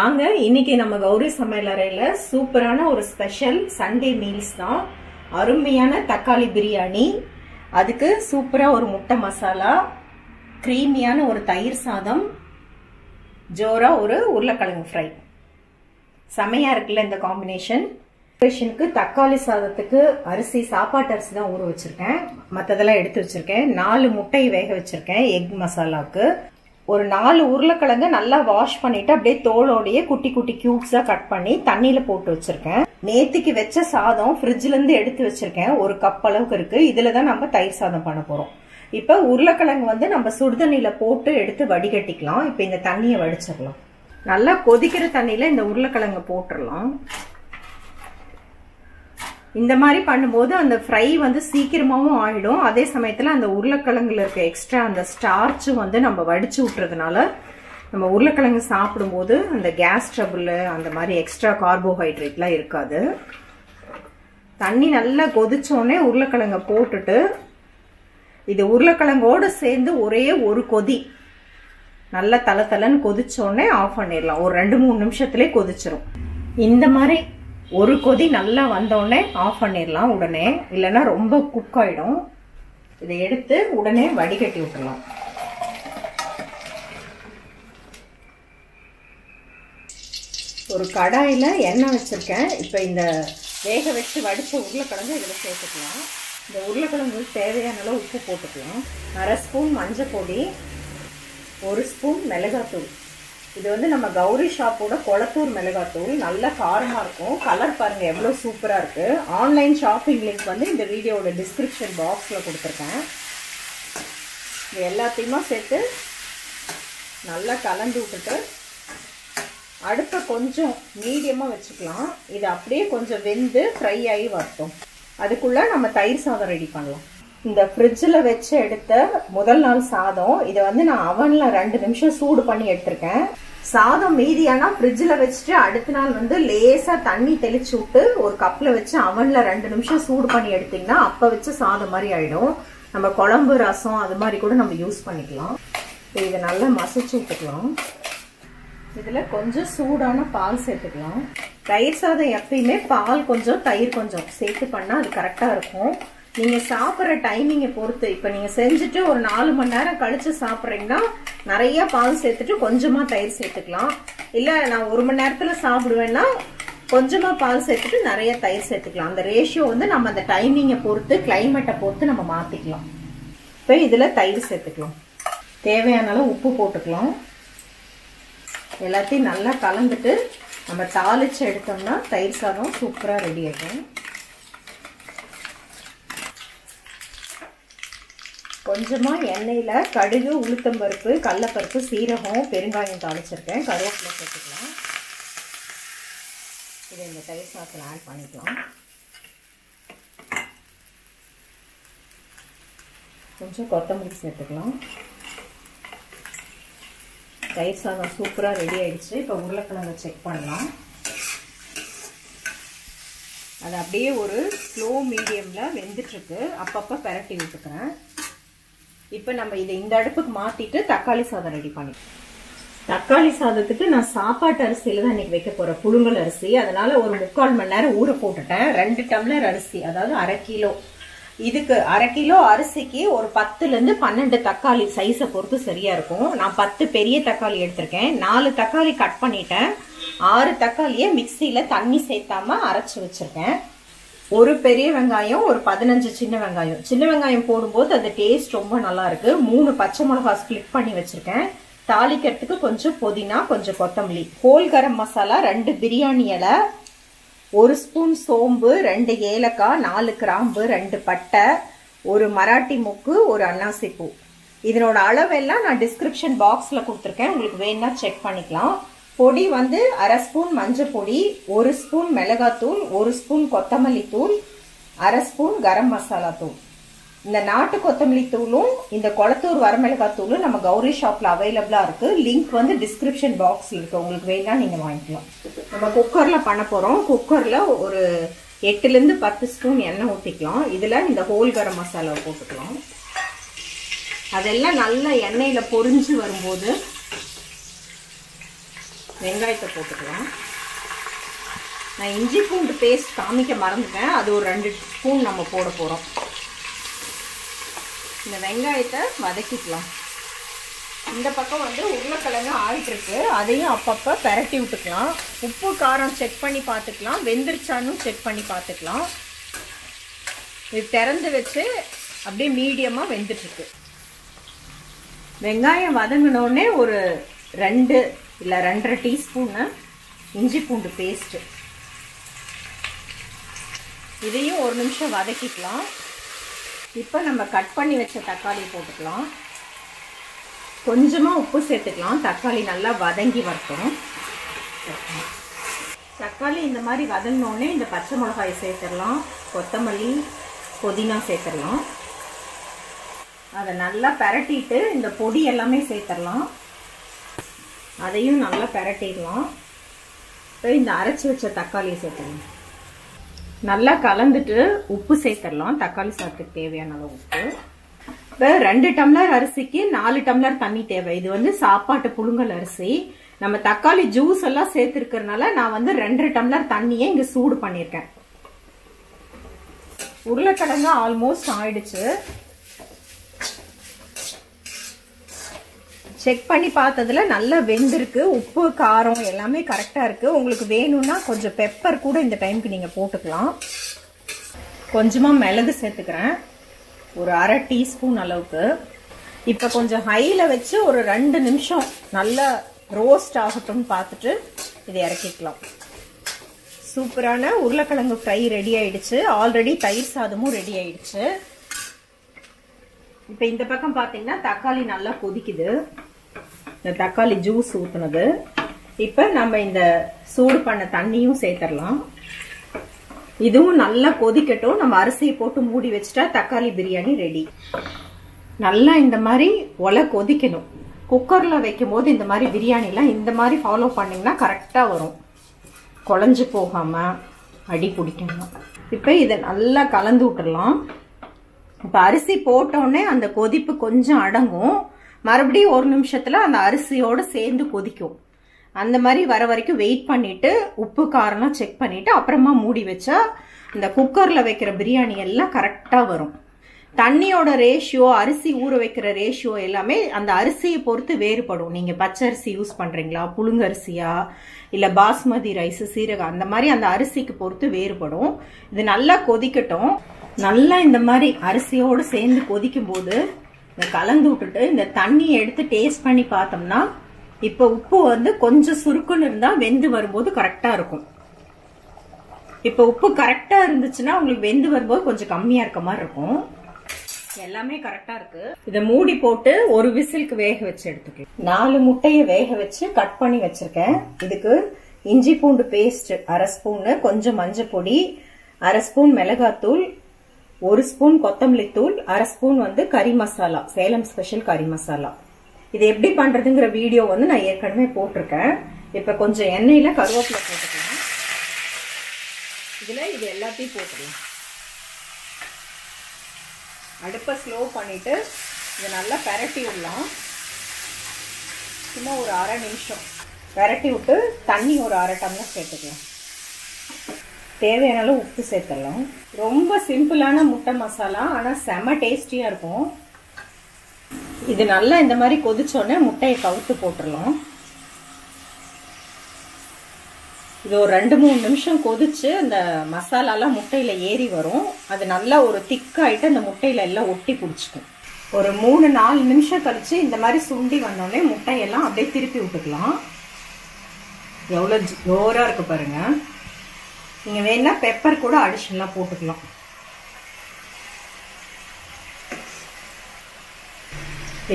வாங்க இன்னைக்கு நம்ம கௌரி சமையல் சூப்பரான ஒரு ஸ்பெஷல் சண்டே மீல்ஸ் தான். அருமையான தக்காளி பிரியாணி அதுக்கு சூப்பரா ஒரு முட்டை மசாலா கிரீமியான ஒரு தயிர் சாதம் ஜோரா ஒரு உருளைக்கிழங்கு ஃப்ரை செமையா இருக்குல்ல இந்த காம்பினேஷன் தக்காளி சாதத்துக்கு அரிசி சாப்பாட்டு அரிசி தான் ஊற வச்சிருக்கேன். மற்றதெல்லாம் எடுத்து வச்சிருக்கேன். நாலு முட்டை வேக வச்சிருக்கேன் எக் மசாலாவுக்கு. ஒரு நாலு உருளைக்கிழங்கு நல்லா வாஷ் பண்ணிட்டு அப்படியே தோலோடையே குட்டி குட்டி கியூப்ஸா கட் பண்ணி தண்ணியில போட்டு வச்சிருக்கேன். நேத்துக்கு வச்ச சாதம் ஃப்ரிட்ஜ்ல இருந்து எடுத்து வச்சிருக்கேன். ஒரு கப் அளவுக்கு இருக்கு. இதில் தான் நம்ம தயிர் சாதம் பண்ண போறோம். இப்ப உருளைக்கிழங்கு வந்து நம்ம சுடுதண்ணியில் போட்டு எடுத்து வடிகட்டிக்கலாம். இப்ப இந்த தண்ணியை வடிச்சிடலாம். நல்லா கொதிக்கிற தண்ணியில இந்த உருளைக்கிழங்கு போட்டுடலாம். இந்த மாதிரி பண்ணும்போது அந்த ஃப்ரை வந்து சீக்கிரமாகவும் ஆகிடும் அதே சமயத்தில் அந்த உருளைக்கிழங்குல இருக்க எக்ஸ்ட்ரா அந்த ஸ்டார்ச்சும் வந்து நம்ம வடித்து விட்டுறதுனால நம்ம உருளைக்கிழங்கு சாப்பிடும்போது அந்த கேஸ் ட்ரபுள் அந்த மாதிரி எக்ஸ்ட்ரா கார்போஹைட்ரேட்லாம் இருக்காது. தண்ணி நல்லா கொதிச்சோடனே உருளைக்கிழங்கை போட்டுட்டு இது உருளைக்கிழங்கோடு சேர்ந்து ஒரே ஒரு கொதி. நல்லா தலை தலைன்னு கொதிச்சோடனே ஆஃப் பண்ணிடலாம். ஒரு ரெண்டு மூணு நிமிஷத்துலேயே கொதிச்சிரும். இந்த மாதிரி ஒரு கொதி நல்லா வந்தோடனே ஆஃப் பண்ணிடலாம் உடனே. இல்லைன்னா ரொம்ப குக் ஆகிடும் இதை எடுத்து உடனே வடிகட்டி விட்டுலாம் ஒரு கடாயில் எண்ணெய் வச்சுருக்கேன். இப்போ இந்த வேக வச்சு வடித்த உருளைக்கிழங்கு இதில் சேர்த்துக்கலாம். இந்த உருளைக்கிழங்கு தேவையான அளவு உப்பு போட்டுக்கலாம். அரை ஸ்பூன் மஞ்சள் பொடி ஒரு ஸ்பூன் மிளகாத்தூள். இது வந்து நம்ம கௌரி ஷாப்போட கொளத்தூர் மிளகாத்தூள் நல்ல காரமாக இருக்கும். கலர் பாருங்கள் எவ்வளோ சூப்பராக இருக்குது ஆன்லைன் ஷாப்பிங் லிங்க் வந்து இந்த வீடியோவோட டிஸ்கிரிப்ஷன் பாக்ஸில் கொடுத்துருக்கேன். இது எல்லாத்தையுமே சேர்த்து நல்லா கலந்து விட்டுட்டு அடுப்பை கொஞ்சம் மீடியமாக வச்சுக்கலாம். இது அப்படியே கொஞ்சம் வெந்து ஃப்ரை ஆகி வரட்டும். அதுக்குள்ளே நம்ம தயிர் சாதம் ரெடி பண்ணலாம். இந்த ஃப்ரிட்ஜில் வச்சு எடுத்த முதல் நாள் சாதம். இதை வந்து நான் அவனில் ரெண்டு நிமிஷம் சூடு பண்ணி எடுத்திருக்கேன். சாதம் மீதியானா ஃப்ரிட்ஜில் வச்சுட்டு அடுத்த நாள் வந்து லேசாக தண்ணி தெளிச்சு விட்டு ஒரு கப்பில் வச்சு அவனில் ரெண்டு நிமிஷம் சூடு பண்ணி எடுத்தீங்கன்னா அப்போ வச்சு சாதம் மாதிரி ஆகிடும் நம்ம குழம்பு ரசம் அது மாதிரி கூட நம்ம யூஸ் பண்ணிக்கலாம். இதை நல்லா மசிச்சு விட்டுக்கலாம் இதில் கொஞ்சம் சூடான பால் சேர்த்துக்கலாம். தயிர் சாதம் எப்பயுமே பால் கொஞ்சம் தயிர் கொஞ்சம் சேர்த்து பண்ணால் அது கரெக்டாக இருக்கும். நீங்கள் சாப்பிட்ற டைமிங்கை பொறுத்து. இப்போ நீங்கள் செஞ்சுட்டு ஒரு நாலு மணி நேரம் கழித்து சாப்பிட்றீங்கன்னா நிறைய பால் சேர்த்துட்டு கொஞ்சமாக தயிர் சேர்த்துக்கலாம். இல்லை நான் ஒரு மணி நேரத்தில் சாப்பிடுவேன்னா கொஞ்சமாக பால் சேர்த்துட்டு நிறைய தயிர் சேர்த்துக்கலாம். அந்த ரேஷியோ வந்து நம்ம அந்த டைமிங்கை பொறுத்து கிளைமேட்டை பொறுத்து நம்ம மாற்றிக்கலாம் இப்போ இதில் தயிர் சேர்த்துக்கலாம். தேவையான அளவு உப்பு போட்டுக்கலாம். எல்லாத்தையும் நல்லா கலந்துட்டு நம்ம தாளிச்சு எடுத்தோம்னா தயிர் சாதம் சூப்பராக ரெடி ஆகும் கொஞ்சமாக எண்ணெயில் கடுகு உளுத்தம்பருப்பு கடலப்பருப்பு சீரகம் பெருங்காயம் தாளிச்சிருக்கேன். கருவேப்பிலை சேர்த்துக்கலாம். இதை இந்த தயிர் சாதத்தில் ஆட் பண்ணிக்கலாம். கொஞ்சம் கொத்தமல்லி சேர்த்துக்கலாம். தயிர் சாதம் சூப்பராக ரெடி ஆகிடுச்சு இப்போ உருளைக்கிழங்கு செக் பண்ணலாம். அது அப்படியே ஒரு ஸ்லோ மீடியமில் வெந்துட்டுருக்கு. அப்பப்போ பெரட்டி விட்டுக்கிறேன். இப்போ நம்ம இதை இந்த அடுப்புக்கு மாற்றிட்டு தக்காளி சாதம் ரெடி பண்ணி. தக்காளி சாதத்துக்கு நான் சாப்பாட்டு அரிசியில் தான் இன்றைக்கி வைக்க போகிறேன் புழுங்கல் அரிசி. அதனால் ஒரு முக்கால் மணி நேரம் ஊற போட்டுட்டேன். ரெண்டு டம்ளர் அரிசி அதாவது அரை கிலோ. இதுக்கு அரை கிலோ அரிசிக்கு ஒரு பத்துலேருந்து பன்னெண்டு தக்காளி சைஸை பொறுத்து சரியாக இருக்கும். நான் பத்து பெரிய தக்காளி எடுத்திருக்கேன். நாலு தக்காளி கட் பண்ணிட்டேன். ஆறு தக்காளியை மிக்சியில் தண்ணி சேர்த்தாம அரைச்சி வச்சுருக்கேன். ஒரு பெரிய வெங்காயம் ஒரு பதினஞ்சு சின்ன வெங்காயம். சின்ன வெங்காயம் போடும்போது அந்த டேஸ்ட் ரொம்ப நல்லா இருக்கு. மூணு பச்சை மிளகா ஸ்பிளிட் பண்ணி வச்சிருக்கேன். தாளிக்கிறதுக்கு கொஞ்சம் புதினா கொஞ்சம் கொத்தமல்லி. ஹோல் கரம் மசாலா ரெண்டு பிரியாணி இலை ஒரு ஸ்பூன் சோம்பு ரெண்டு ஏலக்காய் நாலு கிராம்பு ரெண்டு பட்டை ஒரு மராட்டி முக்கு ஒரு அன்னாசி பூ இதனோட அளவெல்லாம் நான் டிஸ்கிரிப்ஷன் பாக்ஸில் கொடுத்துருக்கேன். உங்களுக்கு வேணால் செக் பண்ணிக்கலாம். பொடி வந்து அரை ஸ்பூன் மஞ்சள் பொடி ஒரு ஸ்பூன் மிளகாத்தூள் ஒரு ஸ்பூன் கொத்தமல்லி தூள் அரை ஸ்பூன் கரம் மசாலா தூள். இந்த நாட்டு கொத்தமல்லி தூளும் இந்த கொளத்தூர் வரமிளகாய் தூளும் நம்ம கௌரி ஷாப்ல அவைலபிளா இருக்கு. லிங்க் வந்து டிஸ்கிரிப்ஷன் பாக்ஸ்ல இருக்கு. உங்களுக்கு வேணா நீங்க வாங்கிக்கலாம். நம்ம குக்கர்ல பண்ண போறோம். குக்கர்ல ஒரு எட்டுல இருந்து பத்து ஸ்பூன் எண்ணெய் ஊற்றிக்கலாம் இதுல இந்த ஹோல் கரம் மசாலா போட்டுக்கலாம். அதெல்லாம் நல்லா எண்ணெயில பொரிஞ்சு வரும்போது வெங்காயத்தை போட்டுக்கலாம். நான் இஞ்சி பூண்டு பேஸ்ட் காமிக்க மறந்துட்டேன். அது ஒரு ரெண்டு ஸ்பூன் நம்ம போட போகிறோம் இந்த வெங்காயத்தை வதக்கிக்கலாம். இந்த பக்கம் வந்து உருளைக்கிழங்கு ஆயிட்டுருக்கு அதையும் அப்பப்போ பரட்டி விட்டுக்கலாம். உப்பு காரம் செக் பண்ணி பார்த்துக்கலாம். வெந்துருச்சான்னு செக் பண்ணி பார்த்துக்கலாம். இது திறந்து வச்சு அப்படியே மீடியமாக வெந்துட்டுருக்கு வெங்காயம் வதங்கினோடனே ஒரு ரெண்டு இல்லை ரெண்டரை டீஸ்பூன்னு இஞ்சி பூண்டு பேஸ்ட்டு இதையும் ஒரு நிமிஷம் வதக்கிக்கலாம். இப்போ நம்ம கட் பண்ணி வச்ச தக்காளி போட்டுக்கலாம். கொஞ்சமாக உப்பு சேர்த்துக்கலாம். தக்காளி நல்லா வதங்கி வரட்டும். தக்காளி இந்த மாதிரி வதங்கினோடனே இந்த பச்சை மிளகாய் சேர்த்துடலாம். கொத்தமல்லி புதினா சேர்த்துடலாம். அதை நல்லா பரட்டிட்டு இந்த பொடி எல்லாமே சேர்த்துடலாம். அதையும் நல்லா பரட்டிடலாம். இப்போ இந்த அரைச்சி வச்ச தக்காளியை சேர்த்துக்கலாம் நல்லா கலந்துட்டு உப்பு சேர்த்துடலாம். தக்காளி சாதத்துக்கு தேவையான அளவு உப்பு. இப்போ ரெண்டு டம்ளர் அரிசிக்கு நாலு டம்ளர் தண்ணி தேவை. இது வந்து சாப்பாட்டு புழுங்கல் அரிசி. நம்ம தக்காளி ஜூஸ் எல்லாம் சேர்த்துருக்கறனால நான் வந்து ரெண்டு டம்ளர் தண்ணியை இங்க சூடு பண்ணியிருக்கேன். உருளைக்கிழங்கு ஆல்மோஸ்ட் ஆயிடுச்சு. செக் பண்ணி பார்த்ததுல நல்லா வெந்திருக்கு. உப்பு காரம் எல்லாமே கரெக்டாக இருக்குது உங்களுக்கு வேணும்னா கொஞ்சம் பெப்பர் கூட இந்த டைமுக்கு நீங்கள் போட்டுக்கலாம். கொஞ்சமாக மிளகு சேர்த்துக்கிறேன். ஒரு அரை டீஸ்பூன் அளவுக்கு. இப்போ கொஞ்சம் ஹையில் வச்சு ஒரு ரெண்டு நிமிஷம் நல்லா ரோஸ்ட் ஆகட்டும்னு பார்த்துட்டு இதை இறக்கிக்கலாம். சூப்பரான உருளைக்கிழங்கு ஃப்ரை ரெடி ஆயிடுச்சு. ஆல்ரெடி தயிர் சாதமும் ரெடி ஆயிடுச்சு. இப்போ இந்த பக்கம் பார்த்தீங்கன்னா தக்காளி நல்லா கொதிக்குது. இந்த தக்காளி ஜூஸ் ஊற்றுனது இப்போ நம்ம இந்த சூடு பண்ண தண்ணியும் சேர்த்துடலாம் இதுவும் நல்லா கொதிக்கட்டும். நம்ம அரிசியை போட்டு மூடி வச்சுட்டா தக்காளி பிரியாணி ரெடி. நல்லா இந்த மாதிரி ஒலை கொதிக்கணும். குக்கரில் வைக்கும் போது இந்த மாதிரி பிரியாணிலாம் இந்த மாதிரி ஃபாலோ பண்ணிங்கன்னா கரெக்டாக வரும். குழஞ்சு போகாமல் அடி பிடிக்கணும் இப்போ இதை நல்லா கலந்து விட்டுடலாம் இப்போ அரிசி போட்டோடனே அந்த கொதிப்பு கொஞ்சம் அடங்கும். மறுபடியும் ஒரு நிமிஷத்தில் அந்த அரிசியோடு சேர்ந்து கொதிக்கும். அந்த மாதிரி வர வரைக்கும் வெயிட் பண்ணிட்டு உப்பு காரம்லாம் செக் பண்ணிட்டு அப்புறமா மூடி வச்சா இந்த குக்கரில் வைக்கிற பிரியாணி எல்லாம் கரெக்டாக வரும். தண்ணியோட ரேஷியோ அரிசி ஊற வைக்கிற ரேஷியோ எல்லாமே அந்த அரிசியை பொறுத்து வேறுபடும். நீங்கள் பச்சை அரிசி யூஸ் பண்ணுறீங்களா புழுங்கரிசியா இல்லை பாஸ்மதி ரைஸ் சீரகம் அந்த மாதிரி அந்த அரிசிக்கு பொறுத்து வேறுபடும். இது நல்லா கொதிக்கட்டும். நல்லா இந்த மாதிரி அரிசியோடு சேர்ந்து கொதிக்கும் போது கலந்து விட்டுட்டு இந்த தண்ணியை எடுத்து டேஸ்ட் பண்ணி பார்த்தோம்னா இப்போ உப்பு வந்து கொஞ்சம் சுருக்குன்னு இருந்தால் வெந்து வரும்போது கரெக்டாக இருக்கும். இப்போ உப்பு கரெக்டாக இருந்துச்சுன்னா உங்களுக்கு வெந்து வரும்போது கொஞ்சம் கம்மியாக இருக்க மாதிரி இருக்கும். எல்லாமே கரெக்டாக இருக்கு. இதை மூடி போட்டு ஒரு விசிலுக்கு வேக வச்சு எடுத்துக்கலாம் நாலு முட்டையை வேக வச்சு கட் பண்ணி வச்சிருக்கேன். இதுக்கு இஞ்சி பூண்டு பேஸ்ட் அரை ஸ்பூனு கொஞ்சம் மஞ்சள் பொடி அரை ஸ்பூன் மிளகாத்தூள் ஒரு ஸ்பூன் கொத்தமல்லி தூள் அரை ஸ்பூன் வந்து கறி மசாலா சேலம் ஸ்பெஷல் கறி மசாலா. இது எப்படி பண்றதுங்கிற வீடியோ வந்து நான் ஏற்கனவே போட்டிருக்கேன். இப்ப கொஞ்சம் எண்ணெயில கருவேப்பிலை போட்டுக்கலாம். இதுல இது எல்லாத்தையும் போட்டுக்கலாம். அடுப்பை ஸ்லோ பண்ணிட்டு இதை நல்லா பெரட்டி விடலாம். சும்மா ஒரு அரை நிமிஷம். பெரட்டி விட்டு தண்ணி ஒரு அரை டம்ளர் சேர்த்துக்கலாம். தேவையான அளவு உப்பு சேர்த்துடலாம். ரொம்ப சிம்பிளான முட்டை மசாலா ஆனால் செம டேஸ்டியாக இருக்கும். இது நல்லா இந்த மாதிரி கொதிச்சோடனே முட்டையை கவுத்து போட்டுடலாம். இது ஒரு ரெண்டு மூணு நிமிஷம் கொதிச்சு அந்த மசாலாலாம் முட்டையில் ஏறி வரும். அது நல்லா ஒரு திக்காயிட்டு அந்த முட்டையில எல்லாம் ஒட்டி பிடிச்சிக்கும். ஒரு மூணு நாலு நிமிஷம் கழிச்சு இந்த மாதிரி சுண்டி வந்தோடனே முட்டையெல்லாம் அப்படியே திருப்பி விட்டுக்கலாம். எவ்வளோ ஜோராக இருக்கு பாருங்கள் நீங்கள் வேணால் பெப்பர் கூட அடிஷ்னலாக போட்டுக்கலாம்.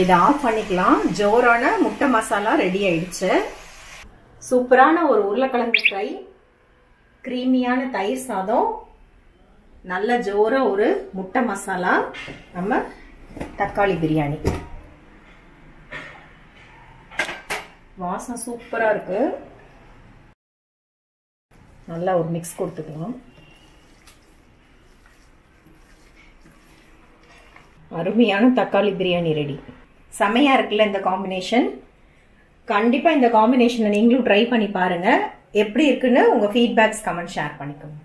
இதை ஆஃப் பண்ணிக்கலாம். ஜோரான முட்டை மசாலா ரெடி ஆயிடுச்சு. சூப்பரான ஒரு உருளைக்கிழங்கு ஃப்ரை க்ரீமியான தயிர் சாதம் நல்ல ஜோராக ஒரு முட்டை மசாலா நம்ம தக்காளி பிரியாணி. வாசம் சூப்பராக இருக்குது நல்லா ஒரு மிக்ஸ் கொடுத்துக்கலாம். அருமையான தக்காளி பிரியாணி ரெடி செமையாக இருக்குல்ல இந்த காம்பினேஷன் கண்டிப்பாக இந்த காம்பினேஷனை நீங்களும் ட்ரை பண்ணி பாருங்கள் எப்படி இருக்குன்னு உங்கள் ஃபீட்பேக்ஸ் கமெண்ட் ஷேர் பண்ணிக்கோங்க.